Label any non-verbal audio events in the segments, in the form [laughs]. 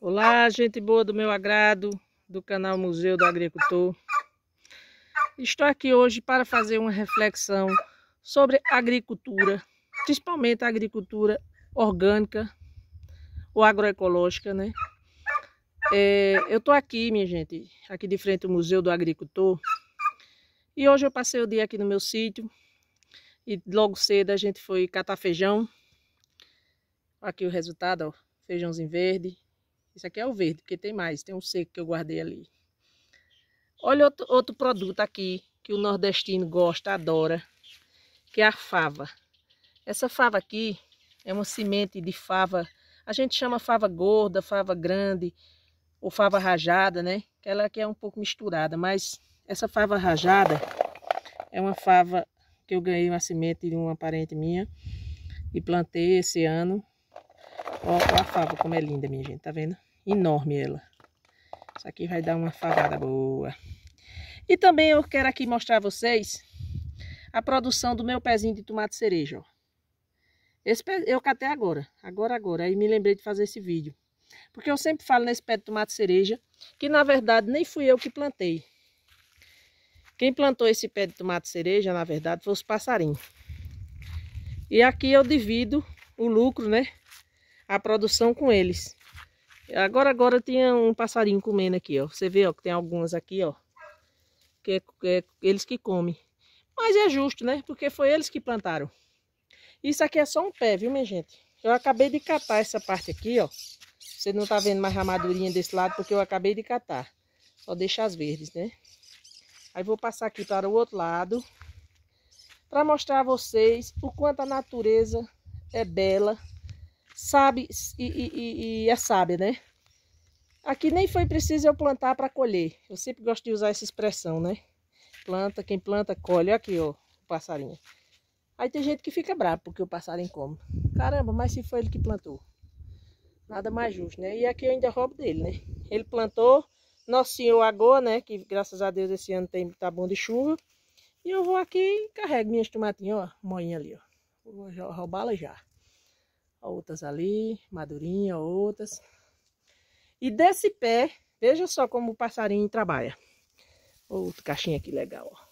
Olá, gente boa do meu agrado, do canal Museu do Agricultor. Estou aqui hoje para fazer uma reflexão sobre agricultura, principalmente a agricultura orgânica ou agroecológica, né? É, eu estou aqui, minha gente, aqui de frente ao Museu do Agricultor, e hoje eu passei o dia aqui no meu sítio, e logo cedo a gente foi catar feijão. Aqui o resultado, ó, feijãozinho verde, esse aqui é o verde, porque tem mais. Tem um seco que eu guardei ali. Olha outro, outro produto aqui que o nordestino gosta, adora, que é a fava. Essa fava aqui é uma semente de fava. A gente chama fava gorda, fava grande ou fava rajada, né? Ela aqui é um pouco misturada, mas essa fava rajada é uma fava que eu ganhei uma semente de uma parente minha e plantei esse ano. Ó a fava como é linda, minha gente, tá vendo? Enorme ela. Isso aqui vai dar uma favada boa. E também eu quero aqui mostrar a vocês a produção do meu pezinho de tomate cereja, ó. Esse pé eu catei agora, agora, agora. Aí me lembrei de fazer esse vídeo. Porque eu sempre falo nesse pé de tomate cereja, que na verdade nem fui eu que plantei. Quem plantou esse pé de tomate cereja, na verdade, foi os passarinhos. E aqui eu divido o lucro, né? A produção com eles. Agora, agora tinha um passarinho comendo aqui, ó. Você vê, ó, que tem algumas aqui, ó. Que é, é, eles que comem. Mas é justo, né? Porque foi eles que plantaram. Isso aqui é só um pé, viu, minha gente? Eu acabei de catar essa parte aqui, ó. Você não tá vendo mais a madurinha desse lado, porque eu acabei de catar. Só deixa as verdes, né? Aí vou passar aqui para o outro lado. Para mostrar a vocês o quanto a natureza é bela sabe e, e, e, é sábia, né? Aqui nem foi preciso eu plantar para colher. Eu sempre gosto de usar essa expressão, né? Planta, quem planta, colhe. Olha aqui, ó, o passarinho. Aí tem gente que fica bravo porque o passarinho come. Caramba, mas se foi ele que plantou. Nada mais justo, né? E aqui eu ainda roubo dele, né? Ele plantou, Nosso Senhor Agô, né? Que graças a Deus esse ano tem, tá bom de chuva. E eu vou aqui e carrego minhas tomatinhas, ó, moinha ali, ó. Vou roubá-la já outras ali, madurinha, outras. E desse pé, veja só como o passarinho trabalha. Outro caixinha aqui legal, ó.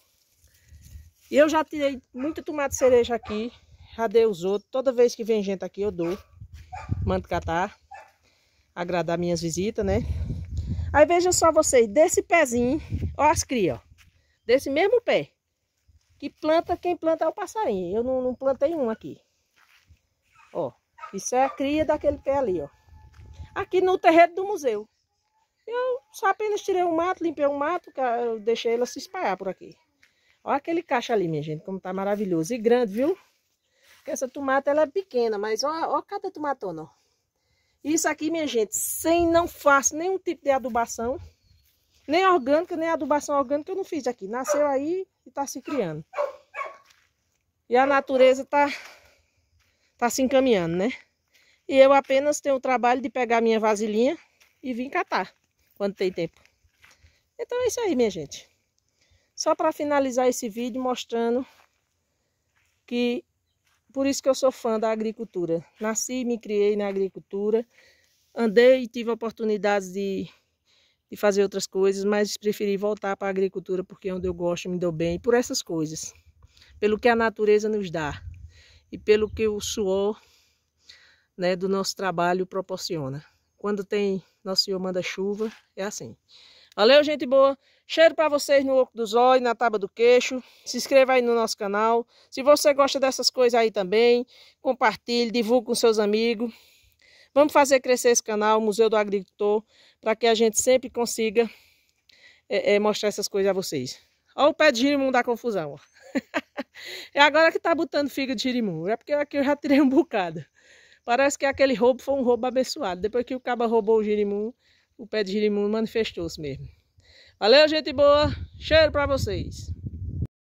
E eu já tirei muito tomate cereja aqui, já dei os outros. Toda vez que vem gente aqui eu dou, mando catar, agradar minhas visitas, né? Aí veja só vocês, desse pezinho, ó as crias, ó. Desse mesmo pé. Que planta, quem planta é o passarinho. Eu não, não plantei um aqui. Ó, isso é a cria daquele pé ali, ó. Aqui no terreno do museu. Eu só apenas tirei um mato, limpei um mato, eu deixei ela se espalhar por aqui. Olha aquele caixa ali, minha gente, como tá maravilhoso. E grande, viu? Porque essa tomata, ela é pequena, mas olha, olha cada tomatona, ó. Isso aqui, minha gente, sem não faço nenhum tipo de adubação. Nem orgânica, nem adubação orgânica eu não fiz aqui. Nasceu aí e tá se criando. E a natureza tá tá se encaminhando, né? E eu apenas tenho o trabalho de pegar minha vasilhinha e vir catar quando tem tempo. Então é isso aí, minha gente. Só para finalizar esse vídeo mostrando que por isso que eu sou fã da agricultura. Nasci e me criei na agricultura. Andei e tive oportunidades de, de fazer outras coisas, mas preferi voltar para a agricultura porque é onde eu gosto, me dou bem, por essas coisas. Pelo que a natureza nos dá e pelo que o suor né, do nosso trabalho proporciona. Quando tem Nosso Senhor manda chuva, é assim. Valeu, gente boa. Cheiro para vocês no oco dos olhos, na tábua do queixo. Se inscreva aí no nosso canal. Se você gosta dessas coisas aí também, compartilhe, divulgue com seus amigos. Vamos fazer crescer esse canal, Museu do Agricultor, para que a gente sempre consiga é, é, mostrar essas coisas a vocês. Olha o pé de girimum da confusão. [laughs] é agora que tá botando figa de girimum. É porque aqui eu já tirei um bocado. Parece que aquele roubo foi um roubo abençoado. Depois que o caba roubou o girimum, o pé de girimum manifestou-se mesmo. Valeu, gente boa. Cheiro para vocês.